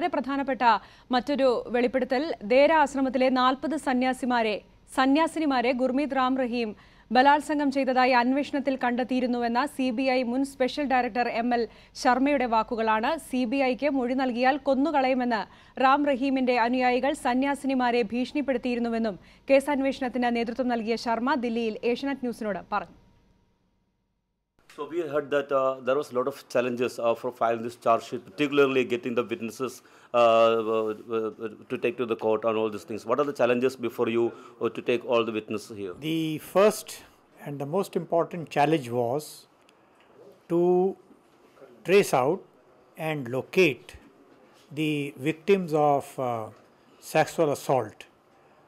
വളരെ പ്രധാനപ്പെട്ട മറ്റൊരു വെളിപ്പെടുത്തൽ. ദേര ആശ്രമത്തിലെ നാൽപ്പത് സന്യാസിമാരെ സന്യാസിനിമാരെ ഗുർമീത് റാം റഹീം ബലാത്സംഗം ചെയ്തതായി അന്വേഷണത്തിൽ കണ്ടെത്തിയിരുന്നുവെന്ന സി ബി ഐ മുൻ സ്പെഷ്യൽ ഡയറക്ടർ എം എൽ ശർമ്മയുടെ വാക്കുകളാണ് സി ബി ഐക്ക് മൊഴി നൽകിയാൽ കൊന്നുകളയുമെന്ന് റാം റഹീമിന്റെ അനുയായികൾ സന്യാസിനിമാരെ ഭീഷണിപ്പെടുത്തിയിരുന്നുവെന്നും കേസന്വേഷണത്തിന് നേതൃത്വം നൽകിയ ശർമ്മ ദില്ലിയിൽ ഏഷ്യനെറ്റ് ന്യൂസിനോട് പറഞ്ഞു. So we heard that uh, there was a lot of challenges uh, for filing this charge sheet, particularly getting the witnesses uh, uh, to take to the court and all these things. What are the challenges before you uh, to take all the witnesses here? The first and the most important challenge was to trace out and locate the victims of uh, sexual assault.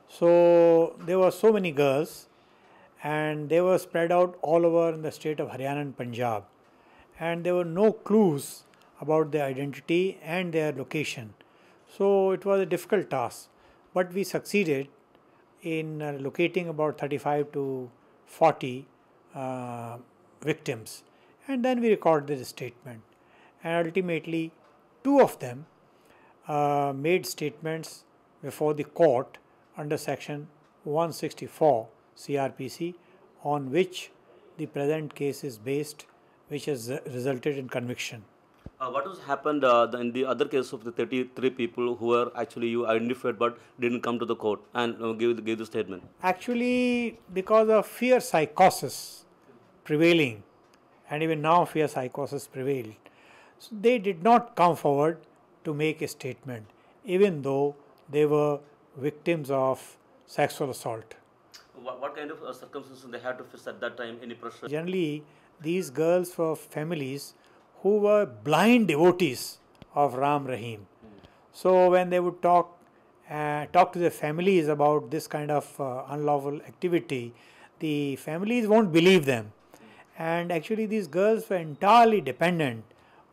So there were so many girls, and they were spread out all over in the state of Haryana and Punjab, and there were no clues about their identity and their location. So it was a difficult task, but we succeeded in uh, locating about 35 to 40 uh, victims, and then we recorded the statement, and ultimately, two of them uh, made statements before the court under section 164 CRPC, on which the present case is based, which has resulted in conviction. Uh, what has happened uh, in the other case of the 33 people who were actually you identified but didn't come to the court and uh, give, give the statement? Actually, because of fear psychosis prevailing, and even now fear psychosis prevailed, so they did not come forward to make a statement, even though they were victims of sexual assault. What, what kind of uh, circumstances they had to face at that time? Any pressure? Generally, these girls were families who were blind devotees of Ram Rahim. So when they would talk, uh, talk to their families about this kind of uh, unlawful activity, the families won't believe them. And actually, these girls were entirely dependent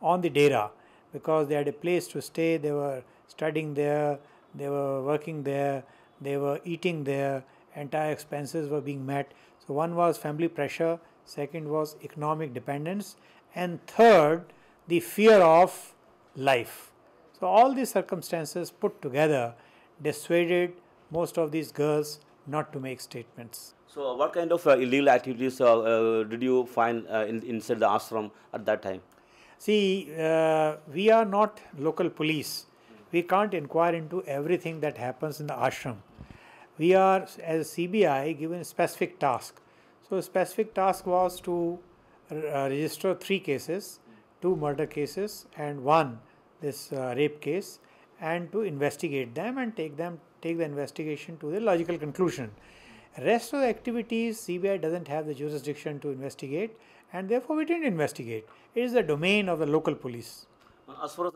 on the dera because they had a place to stay. They were studying there, they were working there, they were eating there. Entire expenses were being met. So one was family pressure, second was economic dependence, and third, the fear of life. So all these circumstances put together dissuaded most of these girls not to make statements. So, what kind of uh, illegal activities uh, uh, did you find uh, in, inside the ashram at that time? See, uh, we are not local police. We can't inquire into everything that happens in the ashram. We are, as CBI, given a specific task. So, a specific task was to uh, register three cases two murder cases and one this uh, rape case and to investigate them and take them take the investigation to the logical conclusion. Rest of the activities cbi doesn't have the jurisdiction to investigate and therefore we didn't investigate. It is the domain of the local police. As far as